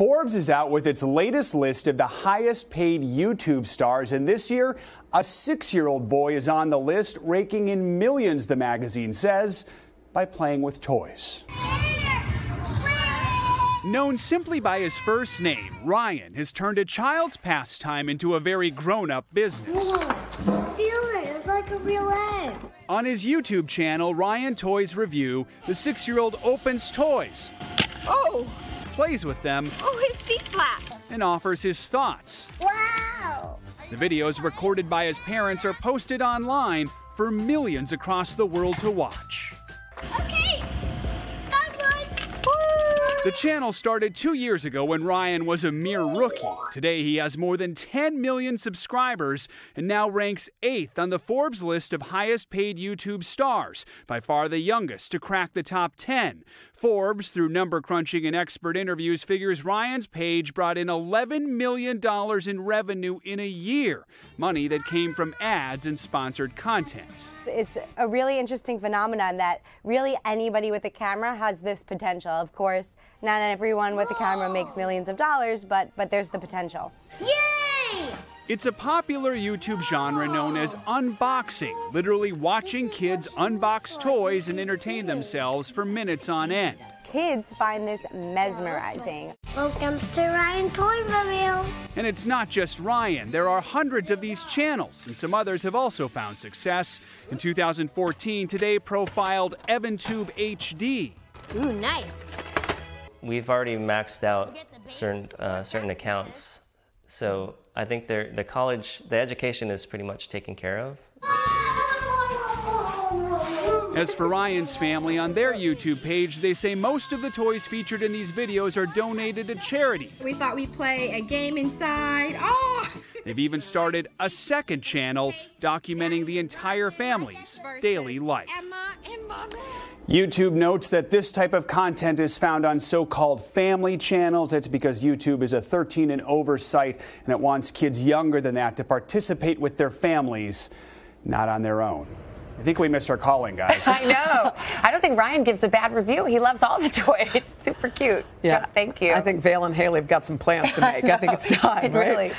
Forbes is out with its latest list of the highest paid YouTube stars, and this year, a six year old boy is on the list, raking in millions, the magazine says, by playing with toys. Known simply by his first name, Ryan has turned a child's pastime into a very grown up business. Whoa, feel it, it's like a real egg. On his YouTube channel, Ryan Toys Review, the six year old opens toys. Oh! Plays with them, oh, his feet flap, and offers his thoughts. Wow! The videos recorded by his parents are posted online for millions across the world to watch. The channel started two years ago when Ryan was a mere rookie. Today, he has more than 10 million subscribers and now ranks eighth on the Forbes list of highest paid YouTube stars, by far the youngest to crack the top 10. Forbes, through number crunching and expert interviews, figures Ryan's page brought in $11 million in revenue in a year, money that came from ads and sponsored content. It's a really interesting phenomenon that really anybody with a camera has this potential. Of course, not everyone with a camera makes millions of dollars, but, but there's the potential. Yay! It's a popular YouTube genre known as unboxing, literally watching kids unbox toys and entertain themselves for minutes on end. Kids find this mesmerizing. Welcome to Ryan Toy Review. And it's not just Ryan. There are hundreds of these channels, and some others have also found success. In 2014, Today profiled EvanTube HD. Ooh, nice. We've already maxed out certain uh, certain accounts so I think the college, the education is pretty much taken care of. As for Ryan's family, on their YouTube page, they say most of the toys featured in these videos are donated to charity. We thought we'd play a game inside. Oh! They've even started a second channel documenting the entire family's daily life. Emma and Mama. YouTube notes that this type of content is found on so called family channels. It's because YouTube is a 13 and over site and it wants kids younger than that to participate with their families, not on their own. I think we missed our calling, guys. I know. I don't think Ryan gives a bad review. He loves all the toys. Super cute. Yeah. thank you. I think Vale and Haley have got some plans to make. I think it's time. right? Really.